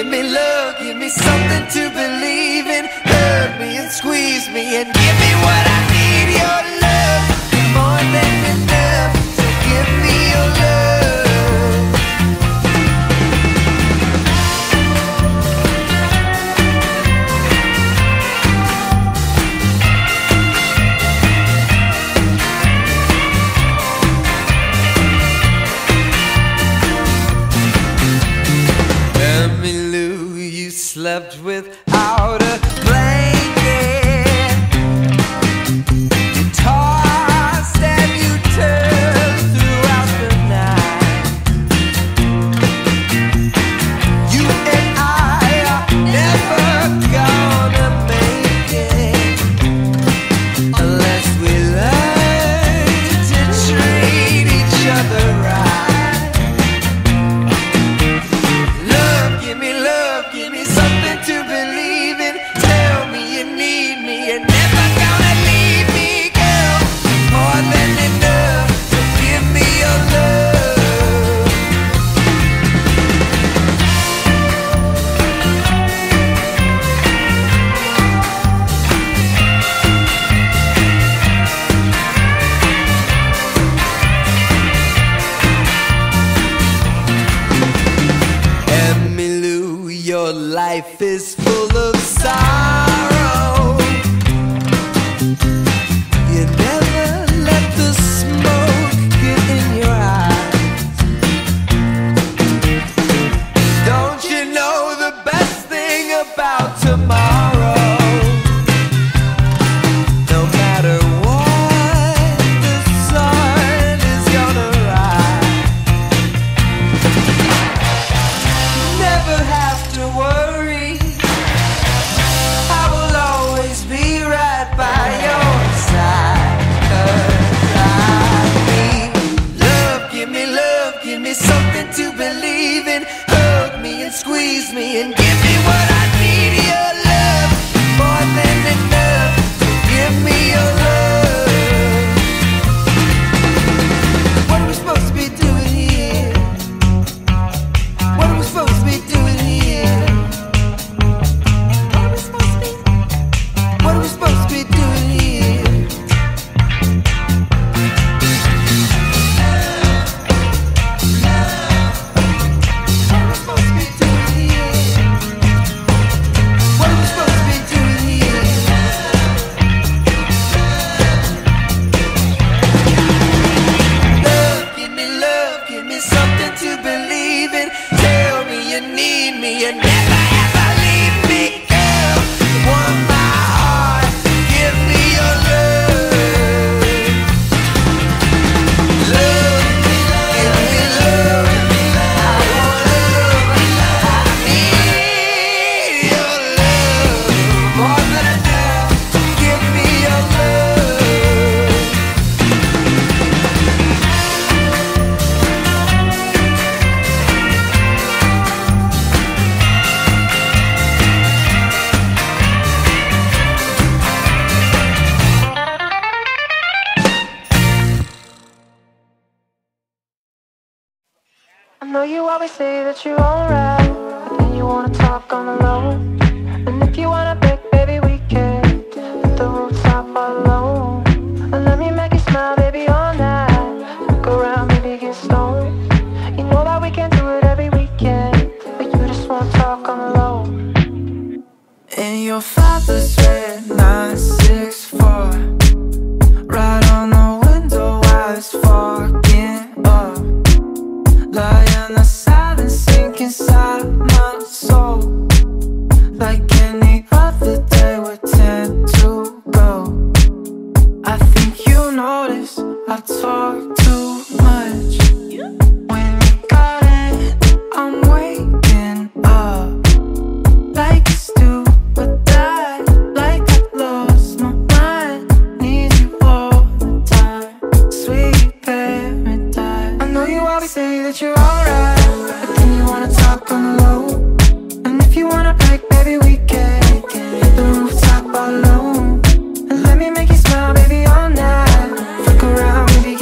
Give me love, give me something to believe in. Hug me and squeeze me and give me what I need, your love. need me, and never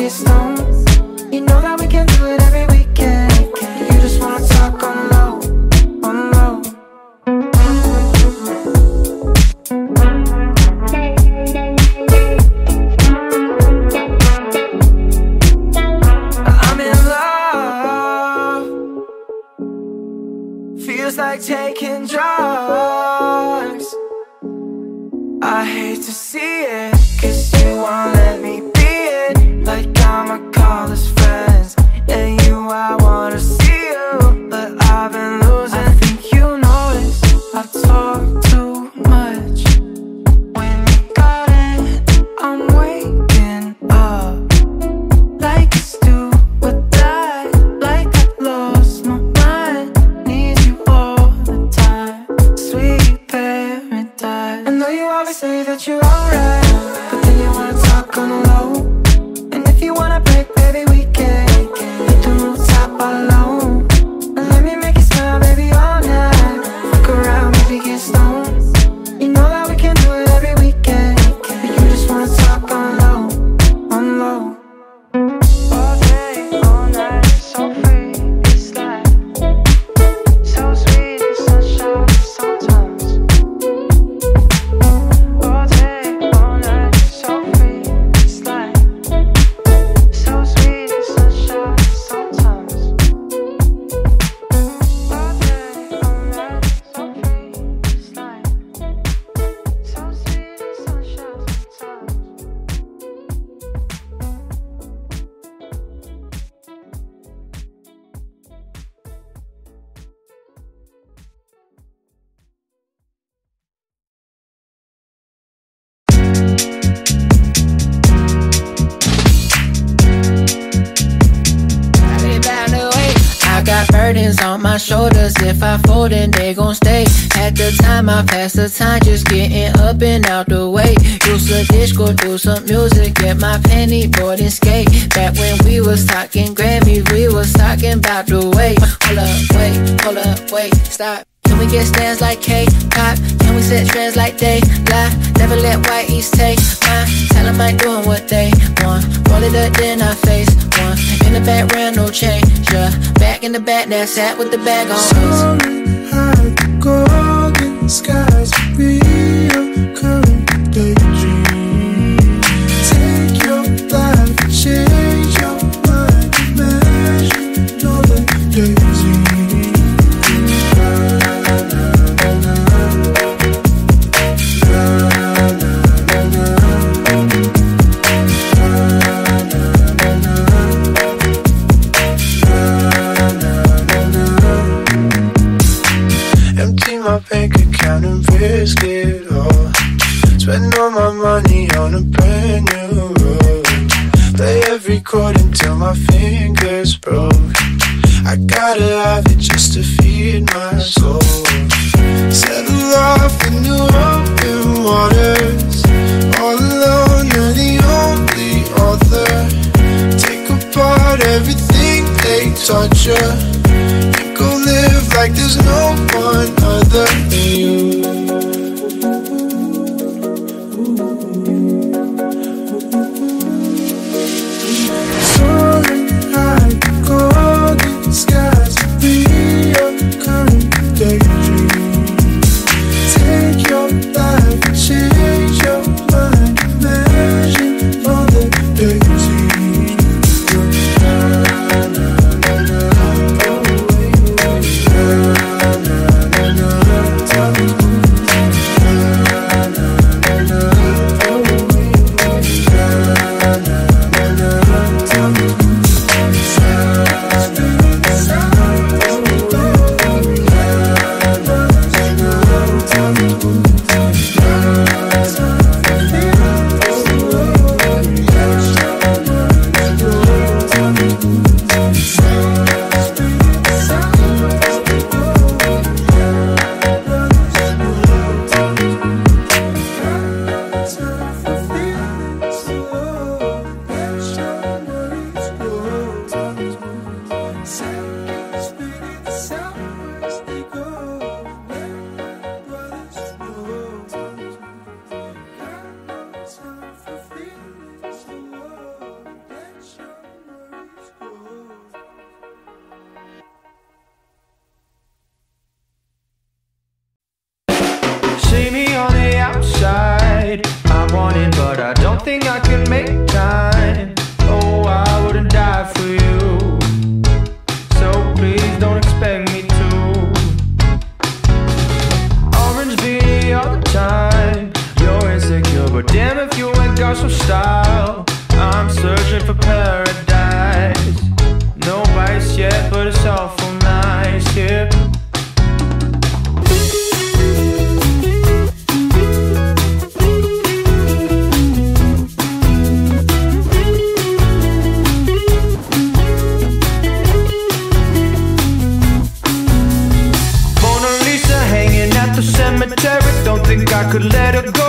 it's. You know that we know. burdens on my shoulders. If I fold, then they gon' stay. At the time, I pass the time, just getting up and out the way. Use a disco, go do some music, get my penny board and skate. Back when we was talking Grammy, we was talking about the way. Hold up, wait, hold up, wait, stop. Can we get stands like K-pop? Can we set trends like they lie? Never let white East take mine. Tell them I'm doing what they want. Roll it up, then I face one. In the back, round, no change, yeah. Back in the back, now sat with the bag on. Sorry, I golden skies, be current day think I can make time. Could let her go.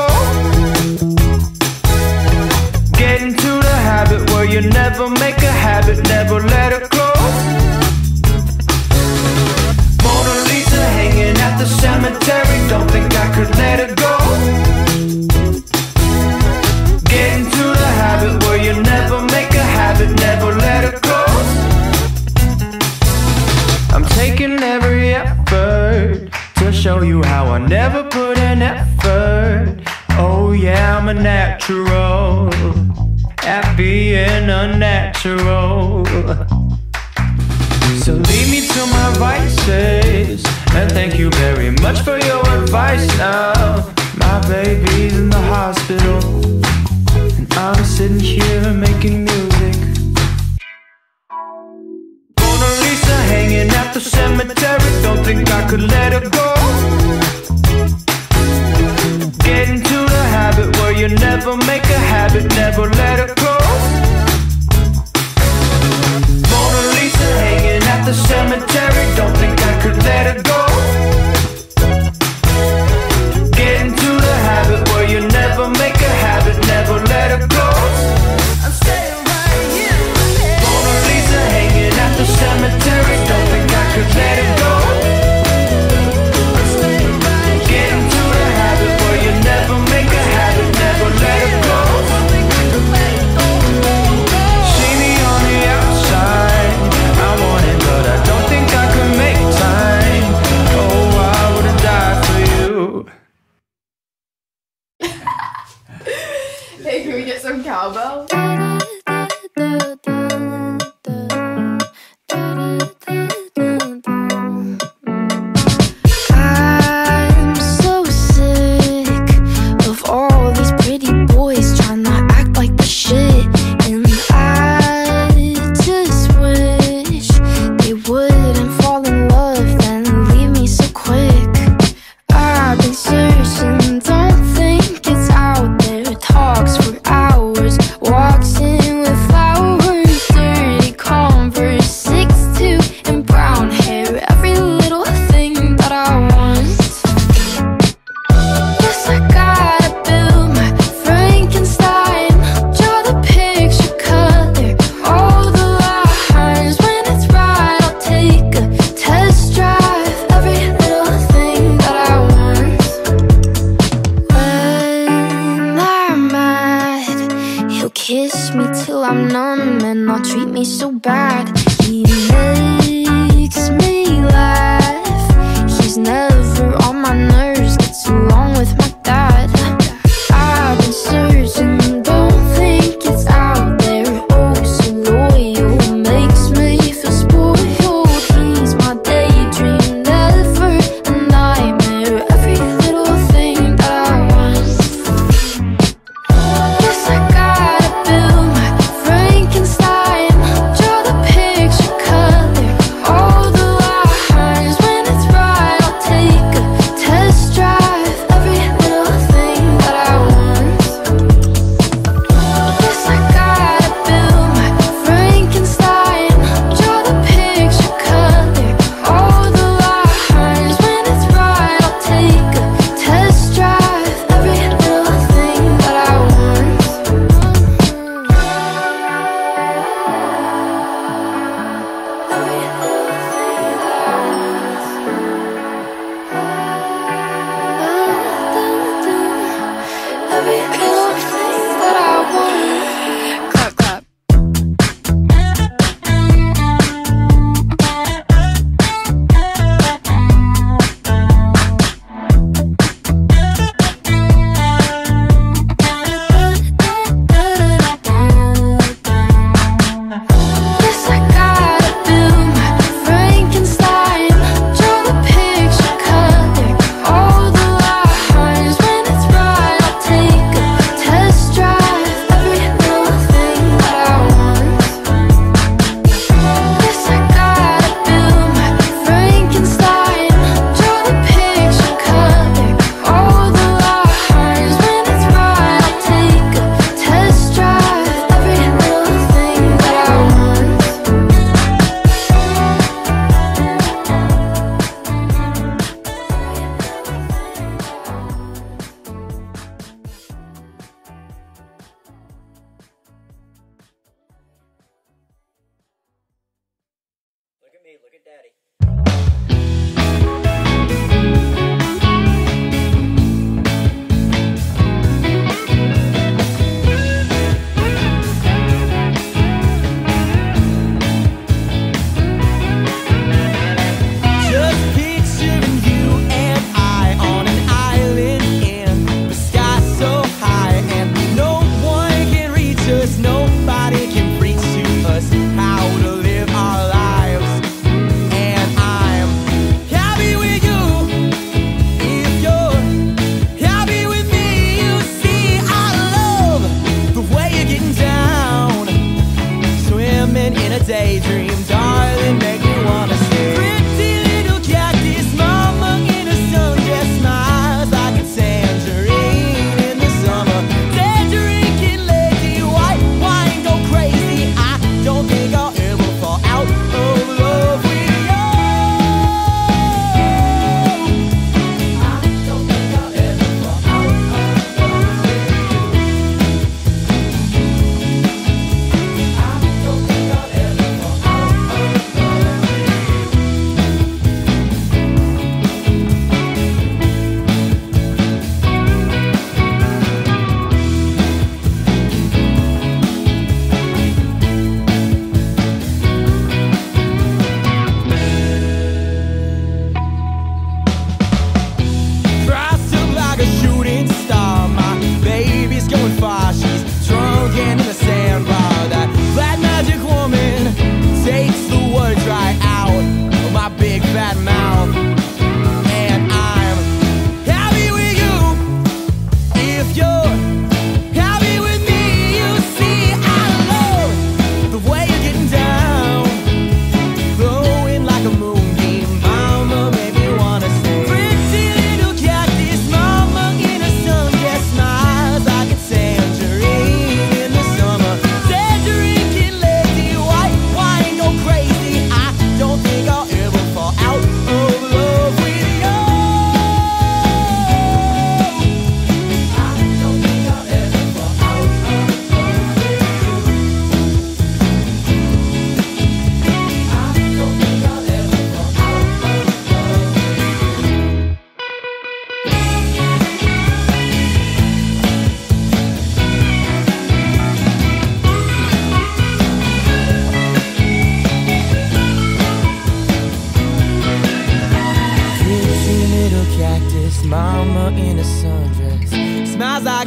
in a daydream, darling, make me wanna.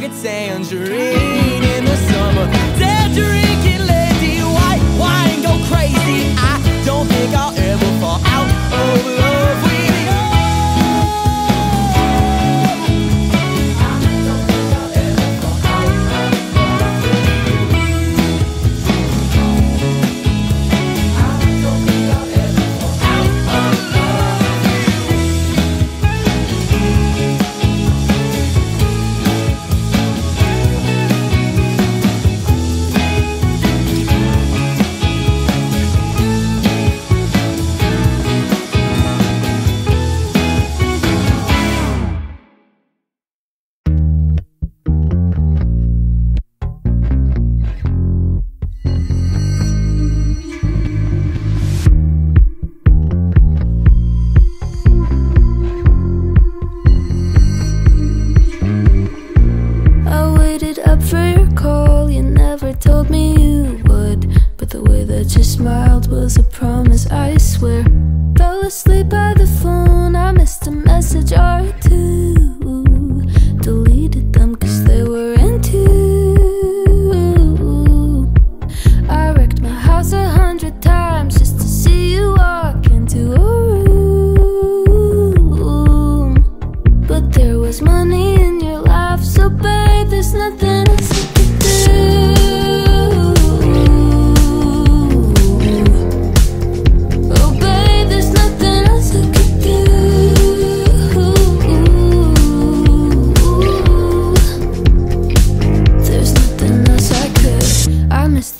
A tangerine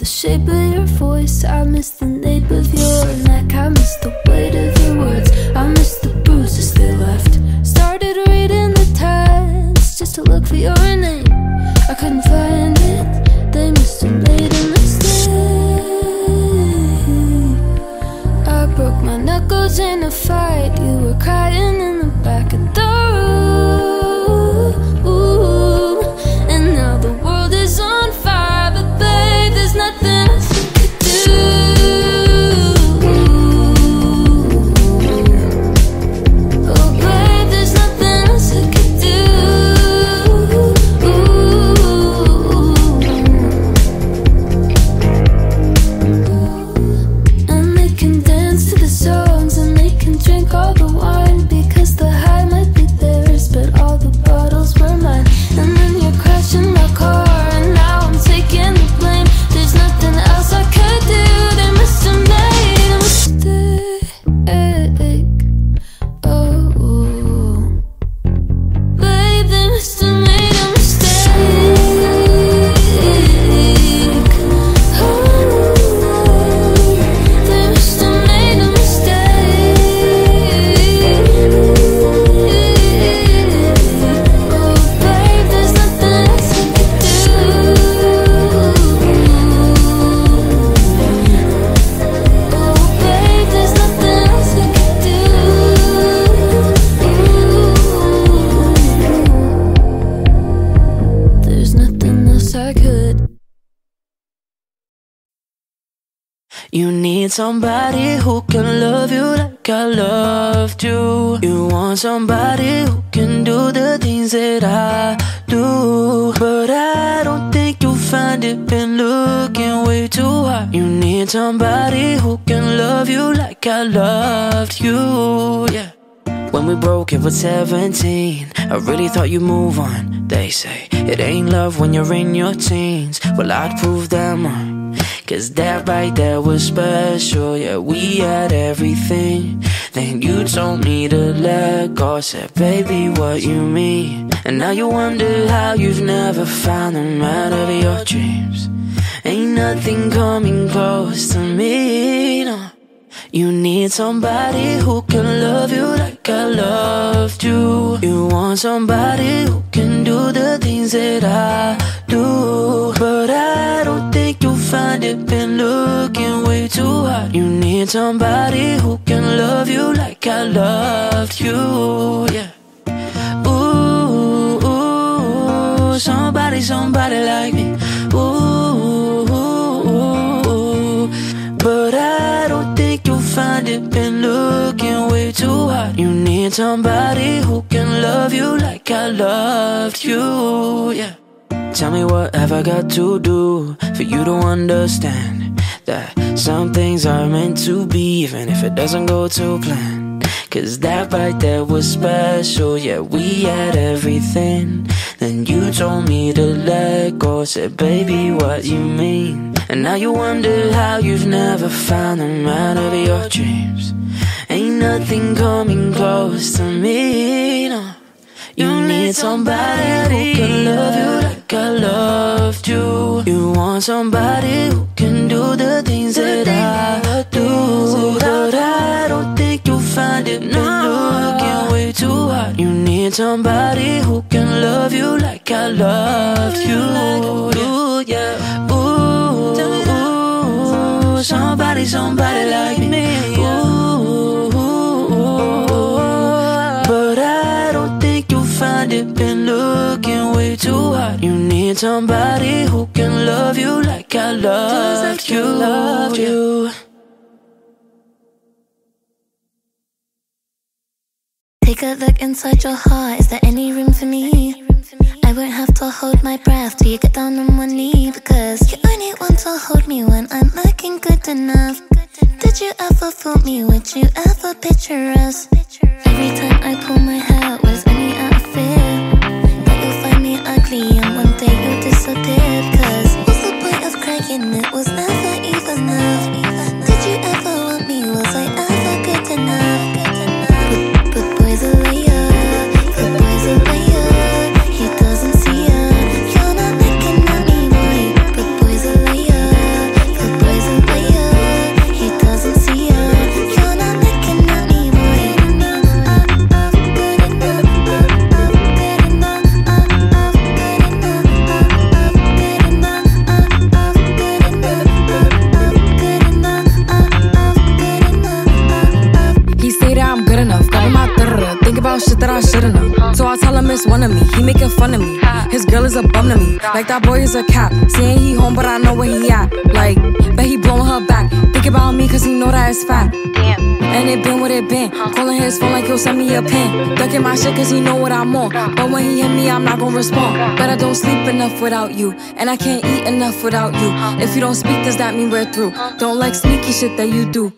the shape of your voice. I miss the somebody who can love you like I loved you. You want somebody who can do the things that I do. But I don't think you'll find it, been looking way too hard. You need somebody who can love you like I loved you, yeah. When we broke, it was 17. I really thought you'd move on. They say it ain't love when you're in your teens. Well, I'd prove them wrong. Cause that right there was special. Yeah, we had everything. Then you told me to let go. Said, baby, what you mean? And now you wonder how you've never found the man of your dreams. Ain't nothing coming close to me, no. You need somebody who can love you like I loved you. You want somebody who can do the things that I do. But I don't think you'll find it, been looking way too hard. You need somebody who can love you like I loved you, yeah. Ooh, ooh somebody, somebody like me. Ooh, ooh, ooh, but I don't think you'll find it. Been looking way too hard. You need somebody who can love you like I loved you. Yeah. Tell me what have I got to do for you to understand that some things are meant to be, even if it doesn't go to plan. Cause that right there was special, yeah, we had everything. Then you told me to let go, said, baby, what you mean? And now you wonder how you've never found the man of your dreams. Ain't nothing coming close to me, no. You need somebody who can love you like I loved you. You want somebody who can do the things that I do. But I don't think you'll find it been looking way too hard. You need somebody who can love you like I loved you. Yeah. Ooh, ooh, somebody, somebody like me. Too hard. You need somebody who can love you like I loved you. Loved you. Take a look inside your heart. Is there any room for me? I won't have to hold my breath till you get down on one knee because you only want to hold me when I'm looking good enough. Did you ever fool me? Would you ever picture us? Every time I pull my hair, was any out of fear that you'll find and one day you'll disappear. Like that boy is a cap. Saying he home, but I know where he at. Like, bet he blowing her back. Think about me, cause he know that it's fact. Damn. And it been what it been. Calling his phone like he'll send me a pin. Ducking my shit cause he know what I'm on. But when he hit me, I'm not gonna respond. But I don't sleep enough without you. And I can't eat enough without you. If you don't speak, does that mean we're through? Don't like sneaky shit that you do.